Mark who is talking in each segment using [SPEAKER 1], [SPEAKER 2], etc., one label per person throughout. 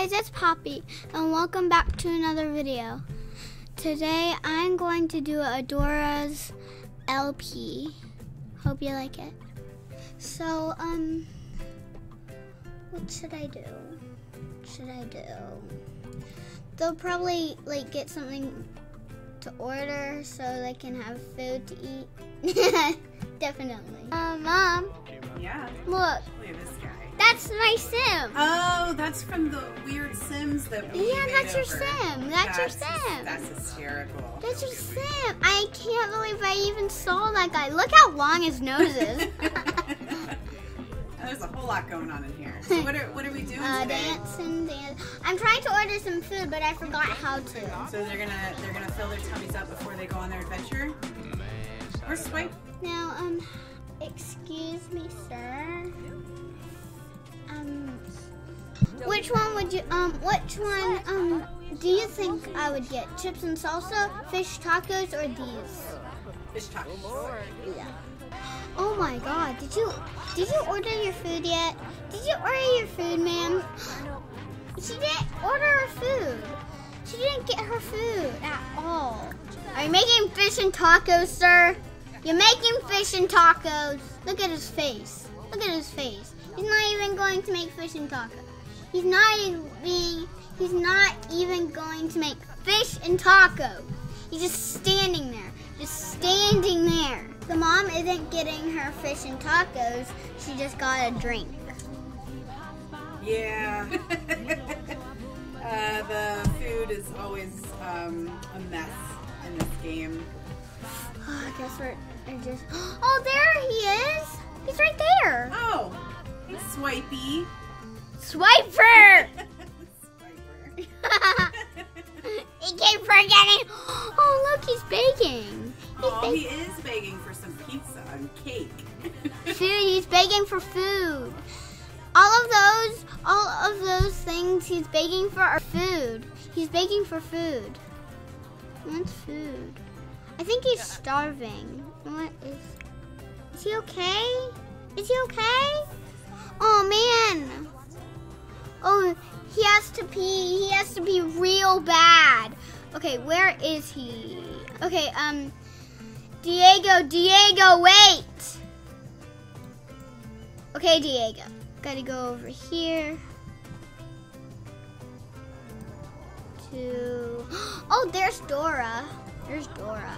[SPEAKER 1] guys, it's Poppy, and welcome back to another video. Today I'm going to do Adora's LP. Hope you like it. So, um, what should I do? What should I do? They'll probably like get something to order so they can have food to eat. Definitely. Uh, Mom,
[SPEAKER 2] Yeah.
[SPEAKER 1] look, that's my sim.
[SPEAKER 2] Oh, that's from the weird Sims that we
[SPEAKER 1] Yeah,
[SPEAKER 2] made
[SPEAKER 1] that's your
[SPEAKER 2] over.
[SPEAKER 1] Sim. That's your Sim.
[SPEAKER 2] That's hysterical.
[SPEAKER 1] That's your Sim. I can't believe I even saw that guy. Look how long his nose is.
[SPEAKER 2] There's a whole lot going on in here. So what are what are we doing
[SPEAKER 1] uh,
[SPEAKER 2] today?
[SPEAKER 1] dance and dance. I'm trying to order some food, but I forgot how to.
[SPEAKER 2] So they're gonna they're gonna fill their tummies up before they go on their adventure. Or swipe.
[SPEAKER 1] Now, um, excuse me, sir. Would you, um, which one, um, do you think I would get? Chips and salsa, fish tacos, or these?
[SPEAKER 2] Fish tacos. Yeah.
[SPEAKER 1] Oh my god, did you did you order your food yet? Did you order your food, ma'am? She didn't order her food. She didn't get her food at all. Are you making fish and tacos, sir? You're making fish and tacos. Look at his face. Look at his face. He's not even going to make fish and tacos. He's not even he's not even going to make fish and tacos. He's just standing there. Just standing there. The mom isn't getting her fish and tacos. She just got a drink.
[SPEAKER 2] Yeah. uh, the food is always um, a mess in this game.
[SPEAKER 1] Oh, I guess we're I just. Oh, there he is. He's right there.
[SPEAKER 2] Oh, hey, Swipey.
[SPEAKER 1] Swiper.
[SPEAKER 2] Swiper.
[SPEAKER 1] he keeps forgetting. Oh, look, he's baking. He's
[SPEAKER 2] Oh, he is begging for some pizza and cake.
[SPEAKER 1] food. He's begging for food. All of those, all of those things he's begging for are food. He's begging for food. What's food? I think he's starving. What is? Is he okay? Is he okay? Oh man. He has to pee. He has to be real bad. Okay, where is he? Okay, um, Diego, Diego, wait. Okay, Diego. Gotta go over here. To. Oh, there's Dora. There's Dora.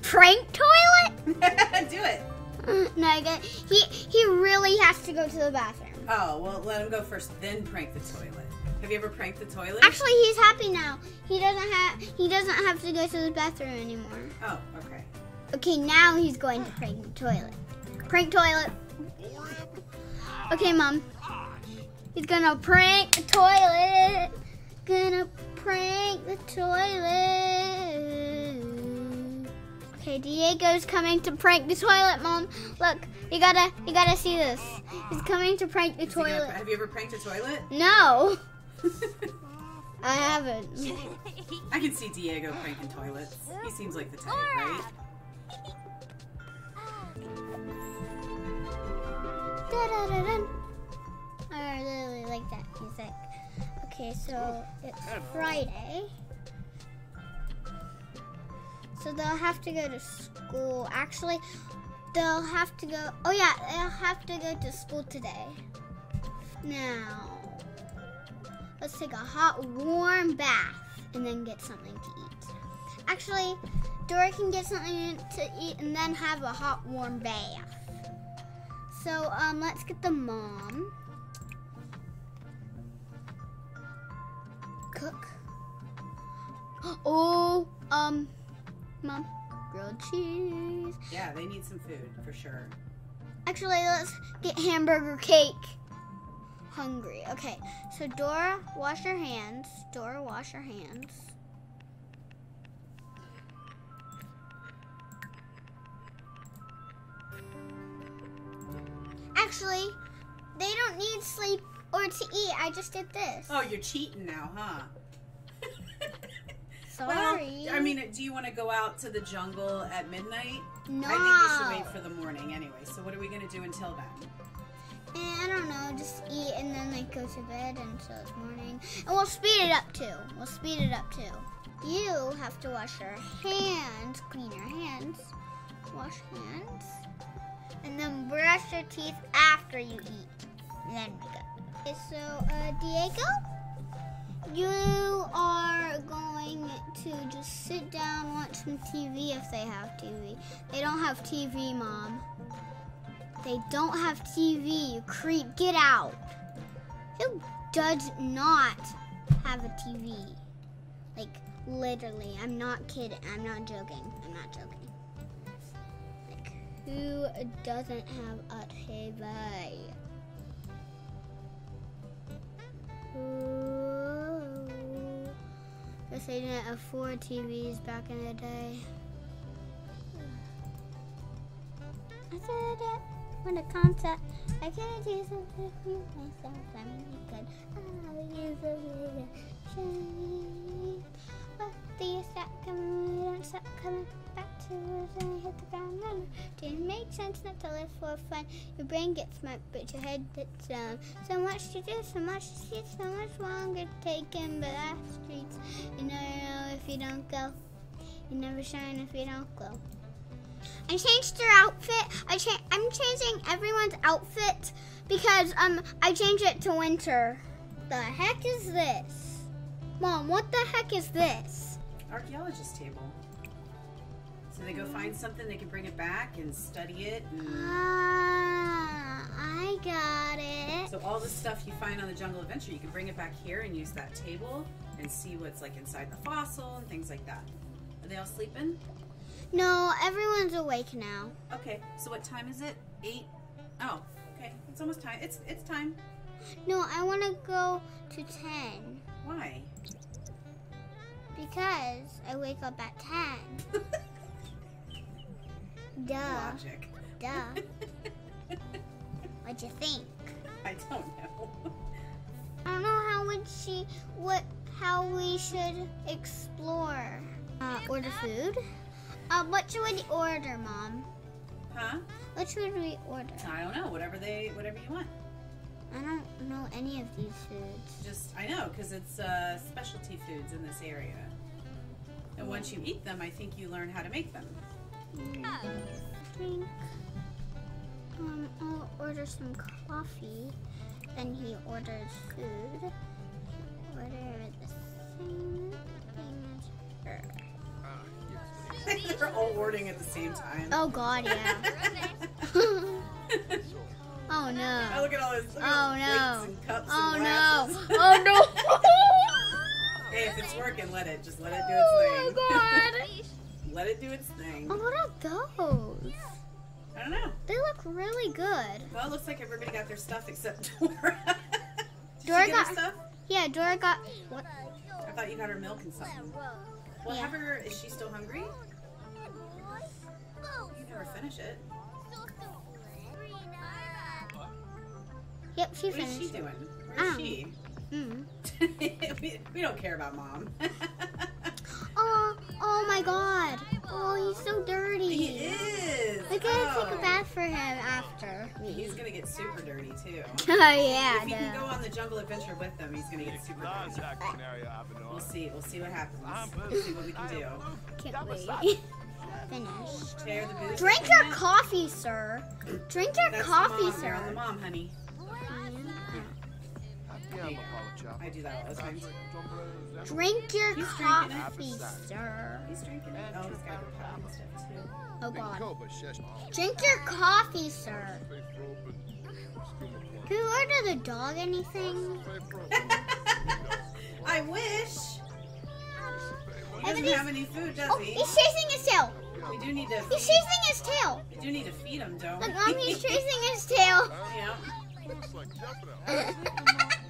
[SPEAKER 1] Prank toilet?
[SPEAKER 2] Do it.
[SPEAKER 1] no, I got. He he really has to go to the bathroom.
[SPEAKER 2] Oh, well, let him go first, then prank the toilet. Have you ever pranked the toilet?
[SPEAKER 1] Actually, he's happy now. He doesn't have he doesn't have to go to the bathroom anymore.
[SPEAKER 2] Oh, okay.
[SPEAKER 1] Okay, now he's going to prank the toilet. Prank toilet. Okay, mom. He's gonna prank the toilet. Gonna prank the toilet. Okay, Diego's coming to prank the toilet, mom. Look, you gotta you gotta see this. He's coming to prank the
[SPEAKER 2] Is he gonna-
[SPEAKER 1] toilet.
[SPEAKER 2] have you ever pranked a toilet?
[SPEAKER 1] No, I haven't.
[SPEAKER 2] I can see Diego pranking toilets. He seems like the type, right?
[SPEAKER 1] Da-da-da-dun. I really like that music. Okay, so it's Friday. So they'll have to go to school. Actually, they'll have to go. Oh, yeah, they'll have to go to school today. Now, let's take a hot, warm bath and then get something to eat. Actually, Dora can get something to eat and then have a hot, warm bath. So um, let's get the mom. Cook. Oh, um, mom, grilled cheese.
[SPEAKER 2] Yeah, they need some food for sure.
[SPEAKER 1] Actually, let's get hamburger cake. Hungry. Okay, so Dora, wash your hands. Dora, wash your hands. Actually, they don't need sleep or to eat. I just did this.
[SPEAKER 2] Oh, you're cheating now, huh?
[SPEAKER 1] Sorry.
[SPEAKER 2] Well, I mean, do you want to go out to the jungle at midnight?
[SPEAKER 1] no.
[SPEAKER 2] I think you should wait for the morning anyway. So what are we going to do until then?
[SPEAKER 1] And I don't know, just eat and then like go to bed until it's morning. And we'll speed it up too. We'll speed it up too. You have to wash your hands, clean your hands, wash hands, and then brush your teeth after you eat. And then wake up. Okay, so uh, Diego, you are going to just sit down, watch some TV if they have TV. They don't have TV, Mom. They don't have TV, you creep. Get out. Who does not have a TV? Like, literally. I'm not kidding. I'm not joking. I'm not joking. Like, who doesn't have a TV? Guess they didn't afford TVs back in the day. I said it when comes to I can't do something for myself. I'm really good. I will use a little. You stop coming? Don't stop coming back to us and hit the ground running. Didn't make sense not to live for fun. Your brain gets smart, but your head gets dumb. So much to do, so much to see, so much longer to take in the streets. You never know if you don't go. You never shine if you don't glow. I changed their outfit. I cha- I'm changing everyone's outfit because um I changed it to winter. The heck is this? Mom, what the heck is this?
[SPEAKER 2] Archaeologist table. So they go find something, they can bring it back and study it. And
[SPEAKER 1] Ah, I got it.
[SPEAKER 2] so all the stuff you find on the Jungle Adventure, you can bring it back here and use that table and see what's like inside the fossil and things like that. Are they all sleeping?
[SPEAKER 1] No, everyone's awake now.
[SPEAKER 2] Okay. So what time is it? Eight. Oh, okay. It's almost time. It's it's time.
[SPEAKER 1] No, I want to go to 10
[SPEAKER 2] Why?
[SPEAKER 1] Because I wake up at 10. Duh.
[SPEAKER 2] Logic.
[SPEAKER 1] Duh. What'd you think?
[SPEAKER 2] I don't know.
[SPEAKER 1] I don't know how would she what how we should explore. Uh, order food. Uh, what should we order, Mom?
[SPEAKER 2] Huh?
[SPEAKER 1] What should we order?
[SPEAKER 2] I don't know. Whatever they, whatever you want.
[SPEAKER 1] I don't know any of these foods.
[SPEAKER 2] Just I know because it's uh, specialty foods in this area. And once you eat them, I think you learn how to make them.
[SPEAKER 1] Drink. Um, I'll order some coffee. Then he orders food. Order the same thing as her.
[SPEAKER 2] They're all ordering at the same time.
[SPEAKER 1] Oh God, yeah. oh
[SPEAKER 2] Oh,
[SPEAKER 1] no.
[SPEAKER 2] look at all. Look
[SPEAKER 1] oh,
[SPEAKER 2] oh
[SPEAKER 1] no.
[SPEAKER 2] and cups
[SPEAKER 1] Oh
[SPEAKER 2] and
[SPEAKER 1] no. Oh no.
[SPEAKER 2] Hey, if it's working, let it. Just let it do
[SPEAKER 1] Oh
[SPEAKER 2] its thing.
[SPEAKER 1] Oh god.
[SPEAKER 2] let it do its thing.
[SPEAKER 1] Oh, what are those?
[SPEAKER 2] I don't know.
[SPEAKER 1] They look really good.
[SPEAKER 2] Well, it looks like everybody got their stuff except Dora.
[SPEAKER 1] Dora
[SPEAKER 2] she get her
[SPEAKER 1] got-
[SPEAKER 2] stuff?
[SPEAKER 1] Yeah, Dora got what?
[SPEAKER 2] I thought you got her milk and something. Well,
[SPEAKER 1] Yeah.
[SPEAKER 2] have her. Is she still hungry? You never finish it.
[SPEAKER 1] Yep, she
[SPEAKER 2] What is she
[SPEAKER 1] finished.
[SPEAKER 2] doing? Where's
[SPEAKER 1] Um,
[SPEAKER 2] she?
[SPEAKER 1] Mm.
[SPEAKER 2] we, we don't care about mom.
[SPEAKER 1] Oh, oh my God. Oh, he's so dirty.
[SPEAKER 2] he is.
[SPEAKER 1] We gotta
[SPEAKER 2] Oh.
[SPEAKER 1] take a bath for him after.
[SPEAKER 2] He's gonna get super dirty too.
[SPEAKER 1] Oh yeah,
[SPEAKER 2] If you can go on the jungle adventure with them, he's gonna get super dirty. We'll see. We'll see what happens. We'll see what we can do.
[SPEAKER 1] Can't wait. Finished.
[SPEAKER 2] Tear the booze.
[SPEAKER 1] Drink your coffee, sir. Drink your
[SPEAKER 2] That's
[SPEAKER 1] coffee,
[SPEAKER 2] the mom. You're on the
[SPEAKER 1] sir.
[SPEAKER 2] mom, honey.
[SPEAKER 1] Mm.
[SPEAKER 2] I do that all the time.
[SPEAKER 1] Drink your
[SPEAKER 2] He's
[SPEAKER 1] coffee, sir.
[SPEAKER 2] He's drinking it. Oh, he's got her potty and stuff too.
[SPEAKER 1] Oh God. Drink your coffee, sir. Can you order the dog anything?
[SPEAKER 2] I wish. He doesn't have any food, does
[SPEAKER 1] Oh,
[SPEAKER 2] he?
[SPEAKER 1] he's chasing his tail.
[SPEAKER 2] We do need to.
[SPEAKER 1] He's
[SPEAKER 2] Feed,
[SPEAKER 1] chasing his tail.
[SPEAKER 2] we do need to feed him, don't
[SPEAKER 1] Look. Mom, he's chasing his tail.
[SPEAKER 2] Yeah.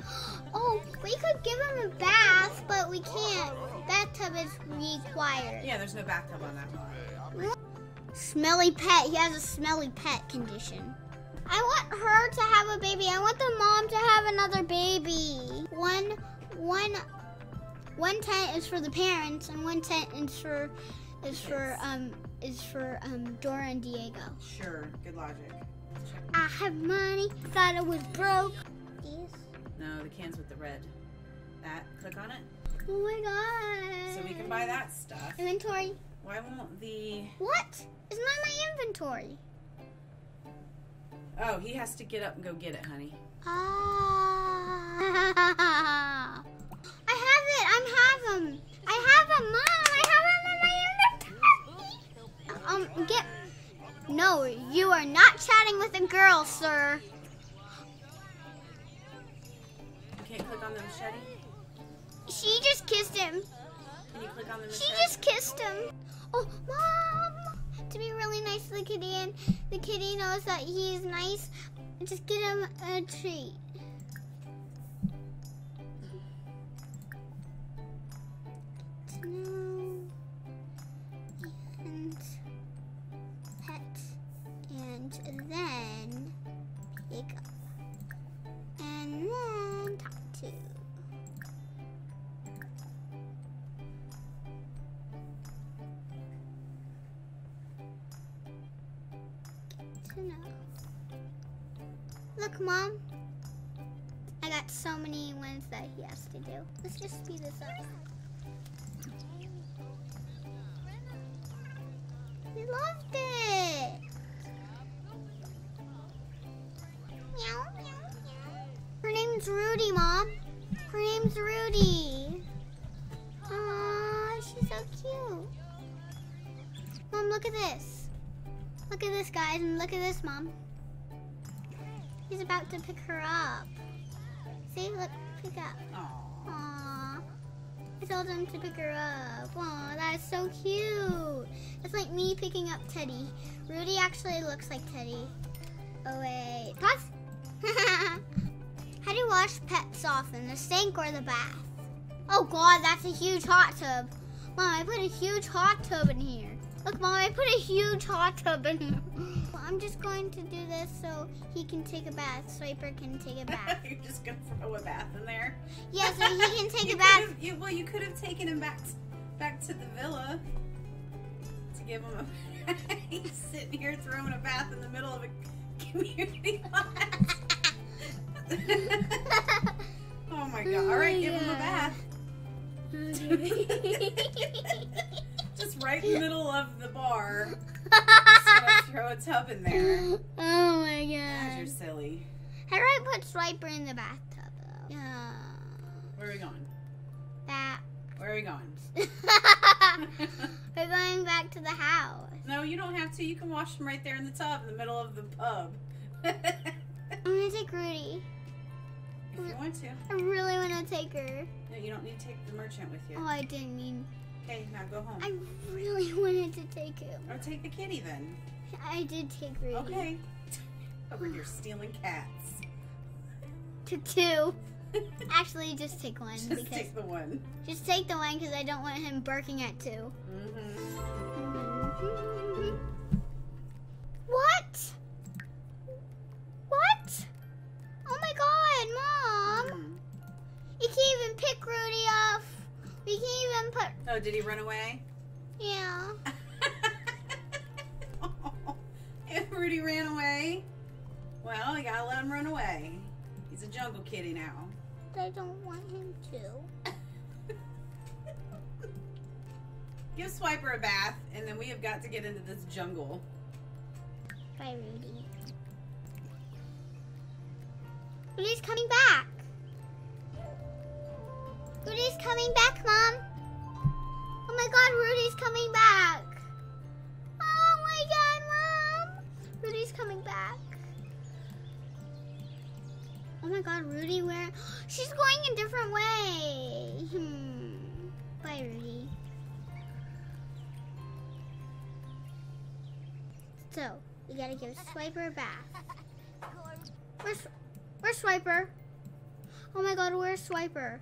[SPEAKER 1] oh, we could give him a bath, but we can't. Bathtub is required.
[SPEAKER 2] Yeah, there's no bathtub on that one.
[SPEAKER 1] Smelly pet. He has a smelly pet condition. I want her to have a baby. I want the mom to have another baby. One, one, one tent is for the parents, and one tent is for, is for um, is for um Dora and Diego.
[SPEAKER 2] Sure. Good logic.
[SPEAKER 1] I have money. Thought I was broke.
[SPEAKER 2] No, the cans with the red. That. Click on it.
[SPEAKER 1] Oh my god.
[SPEAKER 2] So we can buy that stuff.
[SPEAKER 1] Inventory.
[SPEAKER 2] Why won't the...
[SPEAKER 1] What? It's not my inventory.
[SPEAKER 2] Oh, he has to get up and go get it, honey.
[SPEAKER 1] Ah. I have it. I have him. I have him, Mom. I have him in my inventory. Um, get. No, you are not chatting with a girl, sir.
[SPEAKER 2] You click on the machete?
[SPEAKER 1] She just kissed him.
[SPEAKER 2] Can you click on the machete?
[SPEAKER 1] She just kissed him. Oh, Mom. To be really nice to the kitty, and the kitty knows that he's nice, just get him a treat. Snow got so many ones that he has to do. Let's just speed this up. He loved it. Meow, meow, meow. Her name's Rudy, Mom. Her name's Rudy. Aww, she's so cute. Mom, look at this. Look at this, guys, and look at this, Mom. He's about to pick her up. Look, pick up.
[SPEAKER 2] Aw.
[SPEAKER 1] Aww. I told him to pick her up. Aw, that is so cute. It's like me picking up Teddy. Rudy actually looks like Teddy. Oh, wait. Pause. How do you wash pets off in the sink or the bath? Oh, God, that's a huge hot tub. Mom, I put a huge hot tub in here. Look, Mom, I put a huge hot tub in here. I'm just going to do this so he can take a bath. Swiper can take a bath.
[SPEAKER 2] You're just gonna throw a bath in there.
[SPEAKER 1] Yeah, so he can take a bath.
[SPEAKER 2] You, well, you could have taken him back, back to the villa to give him a. He's sitting here throwing a bath in the middle of a community lot. oh my god! All right, give him a bath. Just right in the middle of the bar. Just throw a tub in there.
[SPEAKER 1] Oh my
[SPEAKER 2] God, you're silly.
[SPEAKER 1] How do I put Swiper in the bathtub though? Yeah.
[SPEAKER 2] Where are we going?
[SPEAKER 1] Back.
[SPEAKER 2] Where are we going?
[SPEAKER 1] We're going back to the house.
[SPEAKER 2] No, you don't have to. You can wash them right there in the tub in the middle of the pub.
[SPEAKER 1] I'm gonna take Rudy.
[SPEAKER 2] you want to.
[SPEAKER 1] I really want to take her.
[SPEAKER 2] No, you don't need to take the merchant with you.
[SPEAKER 1] Oh, I didn't mean.
[SPEAKER 2] Okay, now go home.
[SPEAKER 1] I really wanted to take him.
[SPEAKER 2] Or take the kitty then.
[SPEAKER 1] I did take Rudy.
[SPEAKER 2] Okay. Over here stealing cats.
[SPEAKER 1] Took two. Actually, just take one
[SPEAKER 2] Just
[SPEAKER 1] because
[SPEAKER 2] take the one.
[SPEAKER 1] just take the one because I don't want him barking at 2
[SPEAKER 2] Mm-hmm.
[SPEAKER 1] What? What? Oh my God, Mom!
[SPEAKER 2] Mm.
[SPEAKER 1] You can't even pick Rudy off. We can't even put.
[SPEAKER 2] Oh, did he run away?
[SPEAKER 1] Yeah.
[SPEAKER 2] if Rudy ran away, well, you gotta let him run away. He's a jungle kitty now.
[SPEAKER 1] But I don't want him to.
[SPEAKER 2] Give Swiper a bath, and then we have got to get into this jungle.
[SPEAKER 1] Bye, Rudy. Rudy's coming back. Rudy's coming back, Mom. Oh my God, Rudy's coming back. Oh my God, Mom. Rudy's coming back. Oh my God, Rudy, where? She's going a different way. Hmm. Bye, Rudy. So, we gotta give Swiper a bath. Where's, where's Swiper? Oh my god, where's Swiper?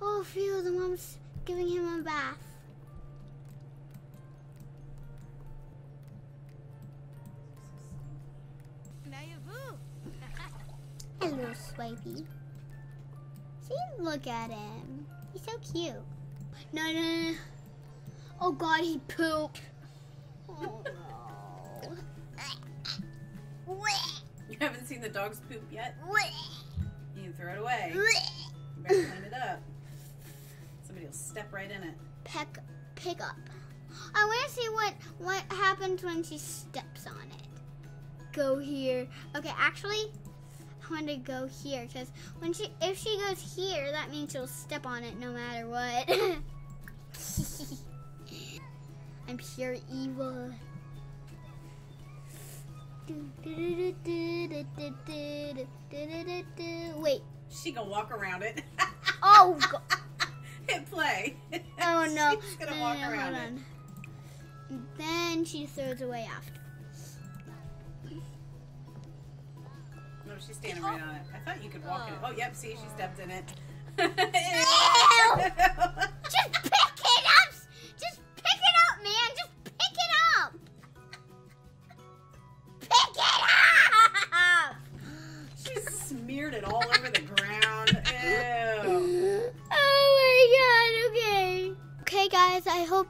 [SPEAKER 1] Oh, phew, the mom's giving him a bath. Hello, Swipey. See, look at him. He's so cute. No, no, no. Oh god, he pooped. Oh no.
[SPEAKER 2] You haven't seen the dog's poop yet? You can throw it away. You better clean it up. Somebody will step right in it.
[SPEAKER 1] Pick, pick up. I want to see what what happens when she steps on it. Go here. Okay, actually, I want to go here because when she if she goes here, that means she'll step on it no matter what. I'm pure evil. Wait.
[SPEAKER 2] She gonna walk around it.
[SPEAKER 1] Oh. Go-
[SPEAKER 2] Hit play.
[SPEAKER 1] oh no.
[SPEAKER 2] She's gonna
[SPEAKER 1] No,
[SPEAKER 2] walk
[SPEAKER 1] no, no,
[SPEAKER 2] around
[SPEAKER 1] hold
[SPEAKER 2] it.
[SPEAKER 1] on. Then she throws away after.
[SPEAKER 2] No, she's standing oh. right on it. I thought you could walk in it.
[SPEAKER 1] Oh.
[SPEAKER 2] Oh, yep. See, she stepped in it.
[SPEAKER 1] Just pick it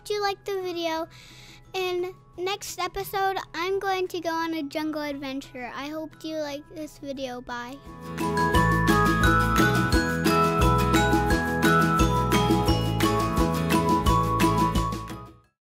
[SPEAKER 1] you liked the video. And next episode, I'm going to go on a jungle adventure. I hope you like this video. Bye.